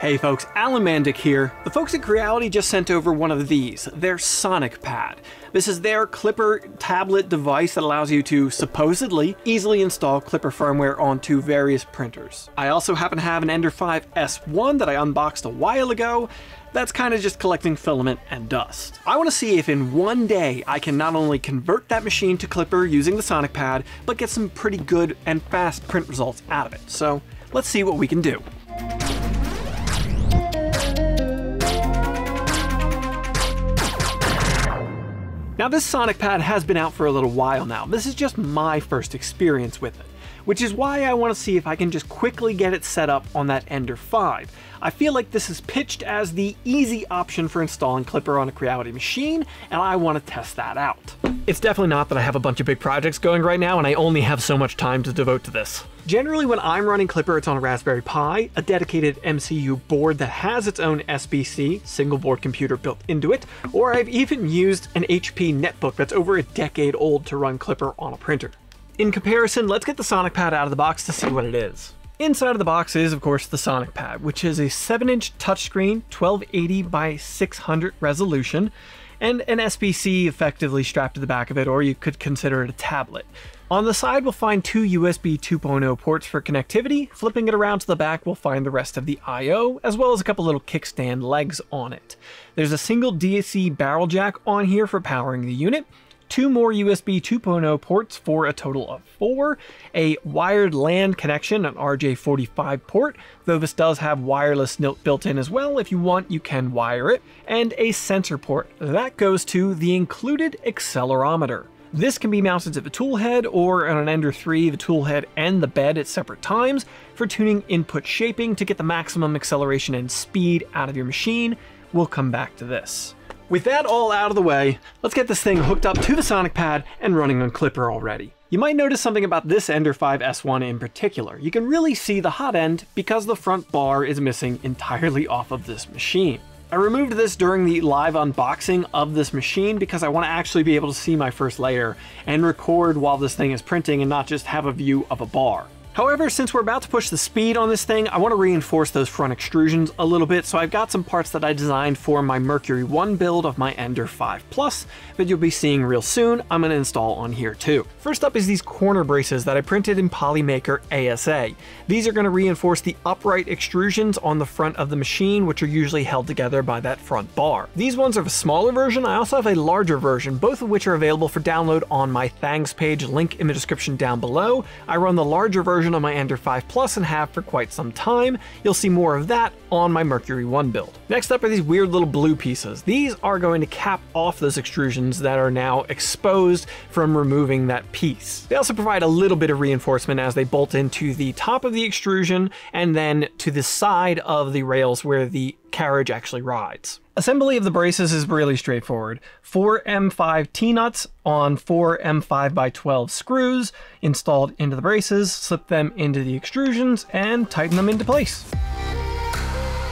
Hey folks, Alan Mandic here. The folks at Creality just sent over one of these, their Sonic Pad. This is their Klipper tablet device that allows you to supposedly easily install Klipper firmware onto various printers. I also happen to have an Ender 5 S1 that I unboxed a while ago, that's kind of just collecting filament and dust. I want to see if in one day I can not only convert that machine to Klipper using the Sonic Pad, but get some pretty good and fast print results out of it. So let's see what we can do. Now this Sonic Pad has been out for a little while now. This is just my first experience with it, which is why I want to see if I can just quickly get it set up on that Ender 5. I feel like this is pitched as the easy option for installing Klipper on a Creality machine, and I want to test that out. It's definitely not that I have a bunch of big projects going right now and I only have so much time to devote to this. Generally when I'm running Klipper, it's on a Raspberry Pi, a dedicated MCU board that has its own SBC, single board computer built into it, or I've even used an HP netbook that's over a decade old to run Klipper on a printer. In comparison, let's get the Sonic Pad out of the box to see what it is. Inside of the box is, of course, the Sonic Pad, which is a 7-inch touchscreen, 1280 by 600 resolution, and an SBC effectively strapped to the back of it, or you could consider it a tablet. On the side, we'll find two USB 2.0 ports for connectivity. Flipping it around to the back, we'll find the rest of the I.O., as well as a couple little kickstand legs on it. There's a single DSC barrel jack on here for powering the unit, two more USB 2.0 ports for a total of four, a wired LAN connection, an RJ45 port, though this does have wireless built in as well. If you want, you can wire it, and a sensor port. That goes to the included accelerometer. This can be mounted to the tool head or on an Ender 3, the tool head and the bed at separate times for tuning input shaping to get the maximum acceleration and speed out of your machine. We'll come back to this. With that all out of the way, let's get this thing hooked up to the Sonic Pad and running on Klipper already. You might notice something about this Ender 5 S1 in particular. You can really see the hot end because the front bar is missing entirely off of this machine. I removed this during the live unboxing of this machine because I want to actually be able to see my first layer and record while this thing is printing and not just have a view of a bar. However, since we're about to push the speed on this thing, I want to reinforce those front extrusions a little bit, so I've got some parts that I designed for my Mercury 1 build of my Ender 5 Plus that you'll be seeing real soon, I'm going to install on here too. First up is these corner braces that I printed in Polymaker ASA. These are going to reinforce the upright extrusions on the front of the machine, which are usually held together by that front bar. These ones are a smaller version, I also have a larger version, both of which are available for download on my Thangs page, link in the description down below. I run the larger version version on my Ender 5 Plus and have for quite some time. You'll see more of that on my Mercury 1 build. Next up are these weird little blue pieces. These are going to cap off those extrusions that are now exposed from removing that piece. They also provide a little bit of reinforcement as they bolt into the top of the extrusion and then to the side of the rails where the carriage actually rides. Assembly of the braces is really straightforward. Four M5 T-nuts on four M5 by 12 screws installed into the braces, slip them into the extrusions, and tighten them into place.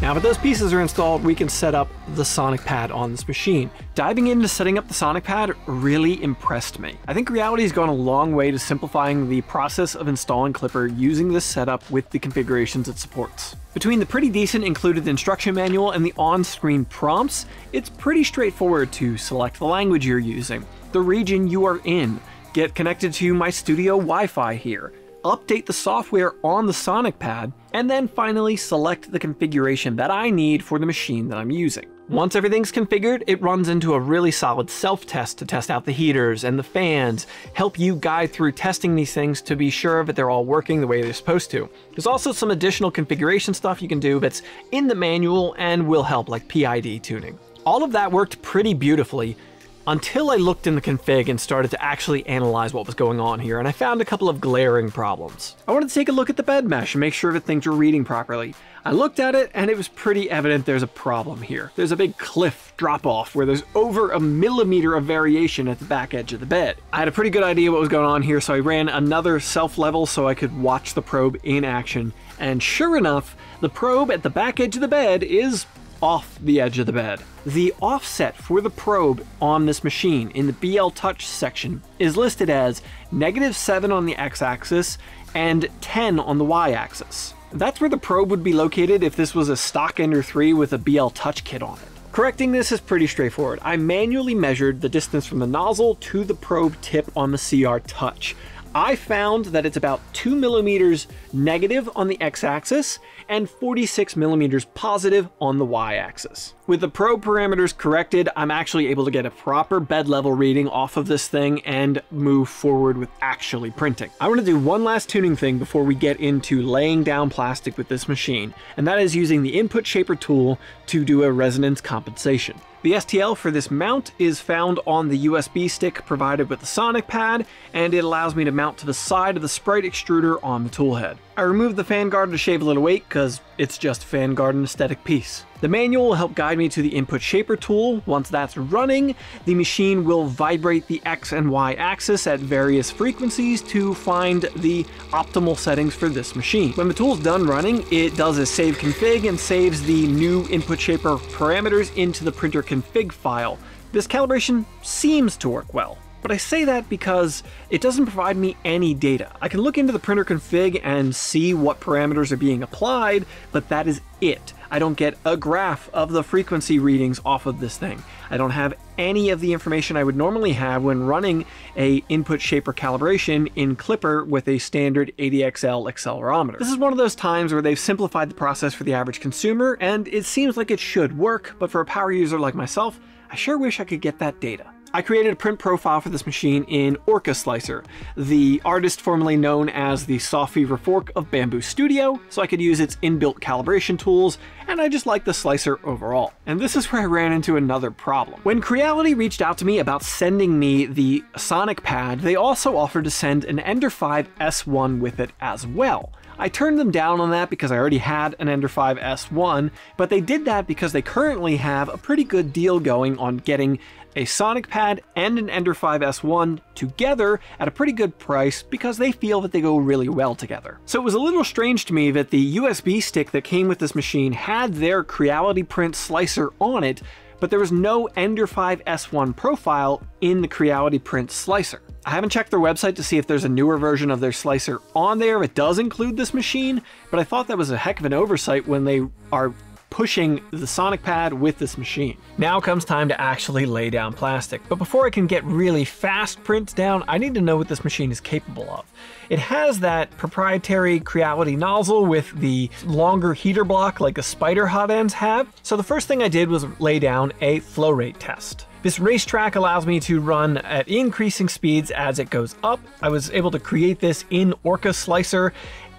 Now that those pieces are installed, we can set up the Sonic Pad on this machine. Diving into setting up the Sonic Pad really impressed me. I think Creality has gone a long way to simplifying the process of installing Klipper using this setup with the configurations it supports. Between the pretty decent included instruction manual and the on-screen prompts, it's pretty straightforward to select the language you're using, the region you are in, get connected to my studio Wi-Fi here, update the software on the Sonic Pad, and then finally select the configuration that I need for the machine that I'm using. Once everything's configured, it runs into a really solid self-test to test out the heaters and the fans, help you guide through testing these things to be sure that they're all working the way they're supposed to. There's also some additional configuration stuff you can do that's in the manual and will help, like PID tuning. All of that worked pretty beautifully, until I looked in the config and started to actually analyze what was going on here, and I found a couple of glaring problems. I wanted to take a look at the bed mesh and make sure that things were reading properly. I looked at it and it was pretty evident there's a problem here. There's a big cliff drop off where there's over a millimeter of variation at the back edge of the bed. I had a pretty good idea what was going on here, so I ran another self level so I could watch the probe in action. And sure enough, the probe at the back edge of the bed is off the edge of the bed. The offset for the probe on this machine in the BL Touch section is listed as negative 7 on the x-axis and 10 on the y-axis. That's where the probe would be located if this was a stock Ender 3 with a BL Touch kit on it. Correcting this is pretty straightforward. I manually measured the distance from the nozzle to the probe tip on the CR Touch. I found that it's about 2 millimeters negative on the x-axis and 46 millimeters positive on the y-axis. With the probe parameters corrected, I'm actually able to get a proper bed level reading off of this thing and move forward with actually printing. I want to do one last tuning thing before we get into laying down plastic with this machine, and that is using the input shaper tool to do a resonance compensation. The STL for this mount is found on the USB stick provided with the Sonic pad, and it allows me to mount to the side of the sprite extruder on the toolhead. I removed the fan guard to shave a little weight because it's just fan guard and aesthetic piece. The manual will help guide me to the input shaper tool. Once that's running, the machine will vibrate the X and Y axis at various frequencies to find the optimal settings for this machine. When the tool's done running, it does a save config and saves the new input shaper parameters into the printer config file. This calibration seems to work well. But I say that because it doesn't provide me any data. I can look into the printer config and see what parameters are being applied, but that is it. I don't get a graph of the frequency readings off of this thing. I don't have any of the information I would normally have when running a input shaper calibration in Klipper with a standard ADXL accelerometer. This is one of those times where they've simplified the process for the average consumer, and it seems like it should work, but for a power user like myself, I sure wish I could get that data. I created a print profile for this machine in Orca Slicer, the artist formerly known as the SoftFever fork of Bambu Studio, so I could use its inbuilt calibration tools, and I just like the slicer overall. And this is where I ran into another problem. When Creality reached out to me about sending me the Sonic pad, they also offered to send an Ender 5 S1 with it as well. I turned them down on that because I already had an Ender 5 S1, but they did that because they currently have a pretty good deal going on getting a Sonic Pad and an Ender 5 S1 together at a pretty good price because they feel that they go really well together. So it was a little strange to me that the USB stick that came with this machine had their Creality Print slicer on it, but there was no Ender 5 S1 profile in the Creality Print slicer. I haven't checked their website to see if there's a newer version of their slicer on there. It does include this machine, but I thought that was a heck of an oversight when they are pushing the Sonic Pad with this machine. Now comes time to actually lay down plastic, but before I can get really fast prints down, I need to know what this machine is capable of. It has that proprietary Creality nozzle with the longer heater block like a spider hot ends have, so the first thing I did was lay down a flow rate test. This racetrack allows me to run at increasing speeds as it goes up. I was able to create this in Orca Slicer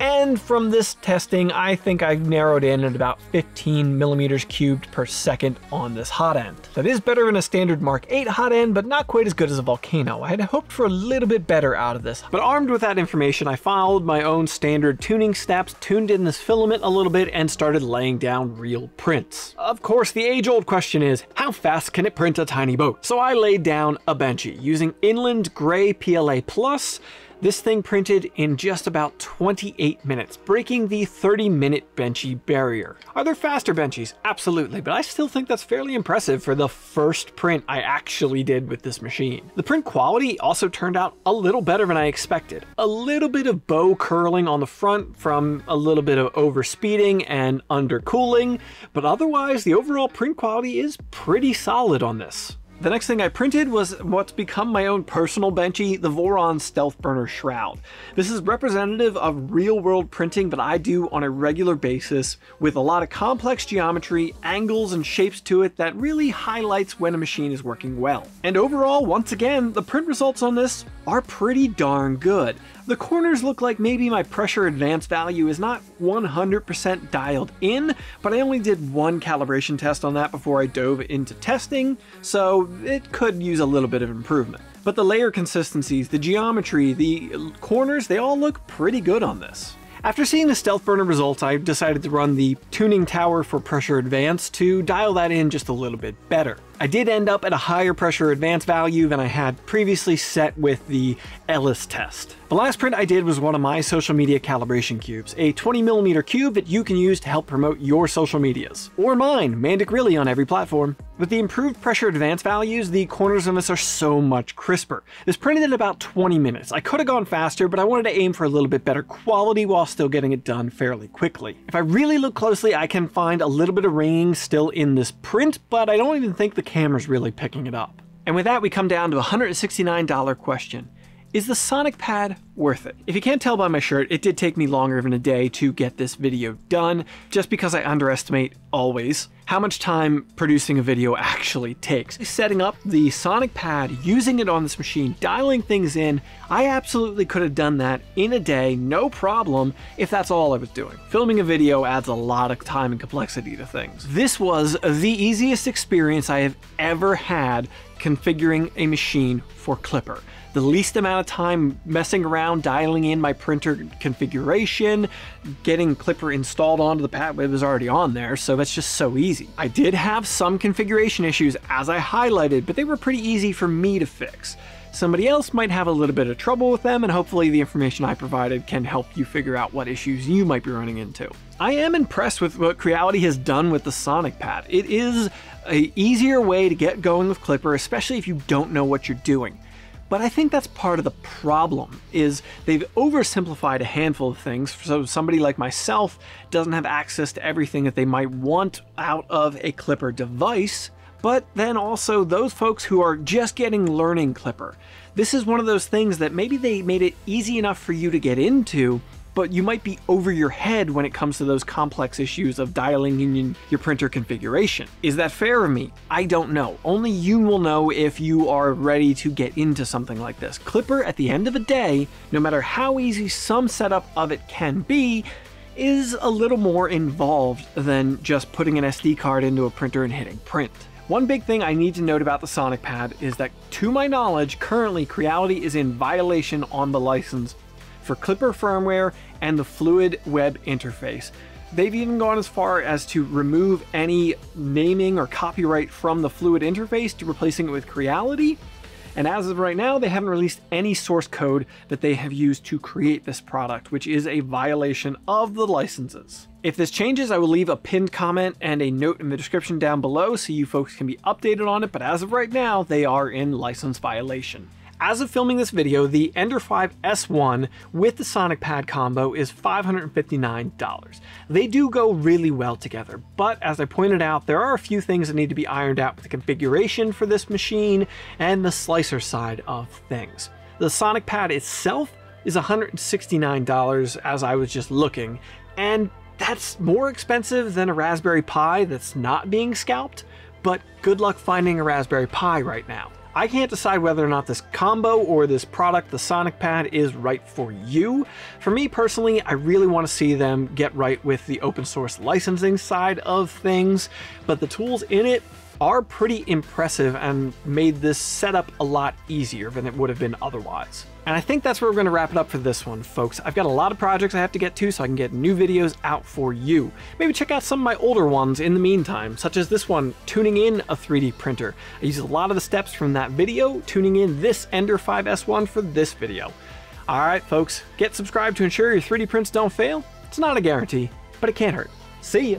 and from this testing, I think I've narrowed in at about 15 millimeters cubed per second on this hot end. That is better than a standard Mark 8 hot end, but not quite as good as a Volcano. I had hoped for a little bit better out of this. But armed with that information, I followed my own standard tuning steps, tuned in this filament a little bit, and started laying down real prints. Of course, the age-old question is, how fast can it print a tiny boat? So I laid down a Benchy using Inland Gray PLA Plus, this thing printed in just about 28 minutes, breaking the 30 minute benchy barrier. Are there faster benchies? Absolutely, but I still think that's fairly impressive for the first print I actually did with this machine. The print quality also turned out a little better than I expected. A little bit of bow curling on the front from a little bit of overspeeding and undercooling, but otherwise the overall print quality is pretty solid on this. The next thing I printed was what's become my own personal benchy, the Voron Stealth Burner Shroud. This is representative of real-world printing that I do on a regular basis with a lot of complex geometry, angles, and shapes to it that really highlights when a machine is working well. And overall, once again, the print results on this are pretty darn good. The corners look like maybe my pressure advance value is not 100% dialed in, but I only did one calibration test on that before I dove into testing, so it could use a little bit of improvement. But the layer consistencies, the geometry, the corners, they all look pretty good on this. After seeing the Stealth Burner results, I decided to run the tuning tower for pressure advance to dial that in just a little bit better. I did end up at a higher pressure advance value than I had previously set with the Ellis test. The last print I did was one of my social media calibration cubes, a 20mm cube that you can use to help promote your social medias. Or mine, Mandic Really on every platform. With the improved pressure advance values, the corners on this are so much crisper. This printed in about 20 minutes. I could have gone faster, but I wanted to aim for a little bit better quality while still getting it done fairly quickly. If I really look closely, I can find a little bit of ringing still in this print, but I don't even think the camera's really picking it up. And with that, we come down to a $169 question. Is the Sonic Pad worth it? If you can't tell by my shirt, it did take me longer than a day to get this video done, just because I underestimate, always, how much time producing a video actually takes. Setting up the Sonic Pad, using it on this machine, dialing things in, I absolutely could have done that in a day, no problem, if that's all I was doing. Filming a video adds a lot of time and complexity to things. This was the easiest experience I have ever had configuring a machine for Klipper. the least amount of time messing around, dialing in my printer configuration, getting Klipper installed onto the pad. It was already on there, so that's just so easy. I did have some configuration issues as I highlighted, but they were pretty easy for me to fix. Somebody else might have a little bit of trouble with them, and hopefully the information I provided can help you figure out what issues you might be running into. I am impressed with what Creality has done with the Sonic Pad. It is a easier way to get going with Klipper, especially if you don't know what you're doing. But I think that's part of the problem is they've oversimplified a handful of things so somebody like myself doesn't have access to everything that they might want out of a Klipper device, but then also those folks who are just getting learning Klipper. This is one of those things that maybe they made it easy enough for you to get into, but you might be over your head when it comes to those complex issues of dialing in your printer configuration. Is that fair of me? I don't know. Only you will know if you are ready to get into something like this. Klipper, at the end of the day, no matter how easy some setup of it can be, is a little more involved than just putting an SD card into a printer and hitting print. One big thing I need to note about the Sonic Pad is that, to my knowledge, currently Creality is in violation on the license for Klipper firmware and the Fluidd Web interface. They've even gone as far as to remove any naming or copyright from the Fluidd interface to replacing it with Creality. And as of right now, they haven't released any source code that they have used to create this product, which is a violation of the licenses. If this changes, I will leave a pinned comment and a note in the description down below so you folks can be updated on it, but as of right now, they are in license violation. As of filming this video, the Ender 5 S1 with the Sonic Pad combo is $559. They do go really well together, but as I pointed out, there are a few things that need to be ironed out with the configuration for this machine and the slicer side of things. The Sonic Pad itself is $169 as I was just looking, and that's more expensive than a Raspberry Pi that's not being scalped, but good luck finding a Raspberry Pi right now. I can't decide whether or not this combo or this product, the Sonic Pad, is right for you. For me personally, I really want to see them get right with the open source licensing side of things, but the tools in it are pretty impressive and made this setup a lot easier than it would have been otherwise. And I think that's where we're going to wrap it up for this one, folks. I've got a lot of projects I have to get to so I can get new videos out for you. Maybe check out some of my older ones in the meantime, such as this one, tuning in a 3D printer. I use a lot of the steps from that video, tuning in this Ender 5S1 for this video. Alright folks, get subscribed to ensure your 3D prints don't fail. It's not a guarantee, but it can't hurt. See ya!